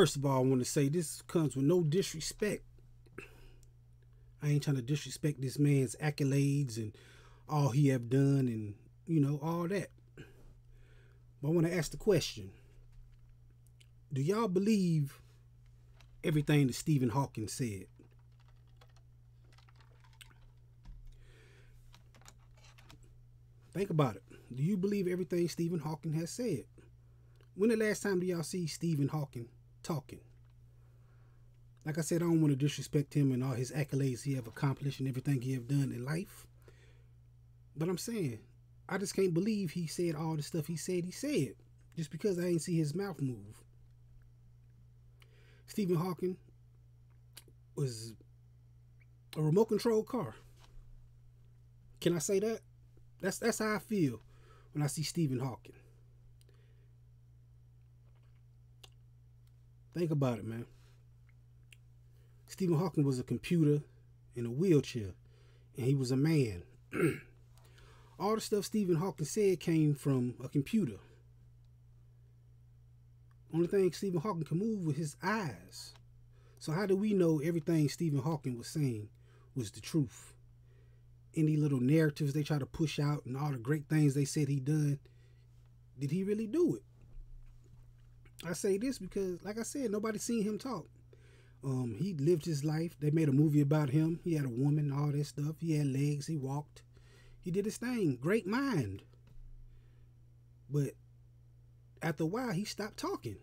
First of all, I want to say this comes with no disrespect. I ain't trying to disrespect this man's accolades and all he have done and you know all that. But I want to ask the question: Do y'all believe everything that Stephen Hawking said? Think about it. Do you believe everything Stephen Hawking has said? When the last time do y'all see Stephen Hawking talking? Like I said, I don't want to disrespect him and all his accolades he have accomplished and everything he have done in life. But I'm saying, I just can't believe he said all the stuff he said he said. Just because I ain't see his mouth move. Stephen Hawking was a remote control car. Can I say that? That's that's how I feel when I see Stephen Hawking. Think about it, man. Stephen Hawking was a computer in a wheelchair, and he was a man. All the stuff Stephen Hawking said came from a computer. Only thing Stephen Hawking could move with his eyes. So how do we know everything Stephen Hawking was saying was the truth? Any little narratives they try to push out and all the great things they said he done, did he really do it? I say this because, like I said, nobody seen him talk. Um, he lived his life. They made a movie about him. He had a woman, all that stuff. He had legs. He walked. He did his thing. Great mind. But after a while, he stopped talking.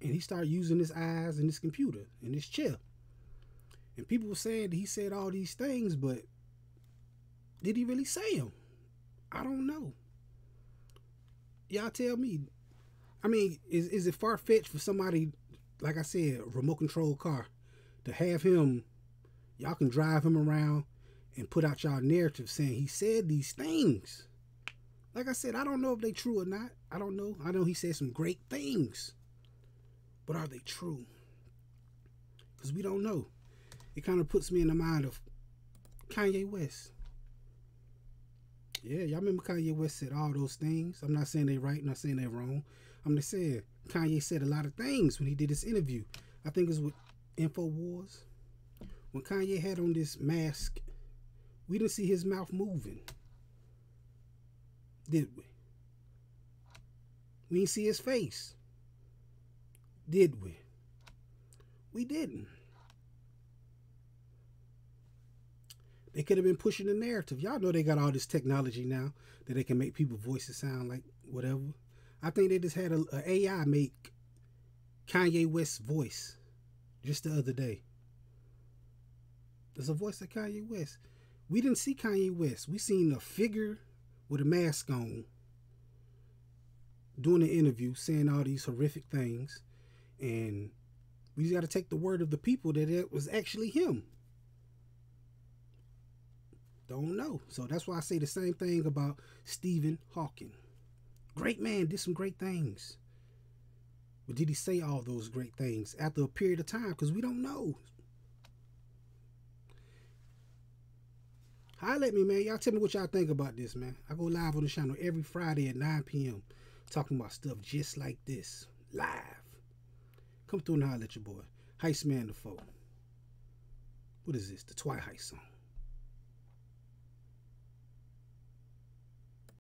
And he started using his eyes and his computer and his chair. And people were saying he said all these things, but did he really say them? I don't know. Y'all tell me. I mean, is, is it far fetched for somebody, like I said, remote control car, to have him, y'all can drive him around and put out y'all narrative saying he said these things? Like I said, I don't know if they true or not. I don't know. I know he said some great things. But are they true? Because we don't know. It kind of puts me in the mind of Kanye West. Yeah, y'all remember Kanye West said all those things. I'm not saying they right, I'm not saying they wrong. I'm just saying Kanye said a lot of things when he did this interview. I think it's with InfoWars. When Kanye had on this mask, we didn't see his mouth moving. Did we? We didn't see his face. Did we? We didn't. They could have been pushing the narrative. Y'all know they got all this technology now that they can make people voices sound like whatever. I think they just had a, a AI make Kanye West's voice just the other day. There's a voice of Kanye West. We didn't see Kanye West. We seen a figure with a mask on doing an interview saying all these horrific things and we just got to take the word of the people that it was actually him don't know so that's why i say the same thing about stephen hawking great man did some great things but did he say all those great things after a period of time because we don't know Holla at me, man. Y'all tell me what y'all think about this, man. I go live on the channel every Friday at 9 p.m. talking about stuff just like this. Live. Come through and holler at your boy. Heist Man Da Foe. What is this? The Twilight song.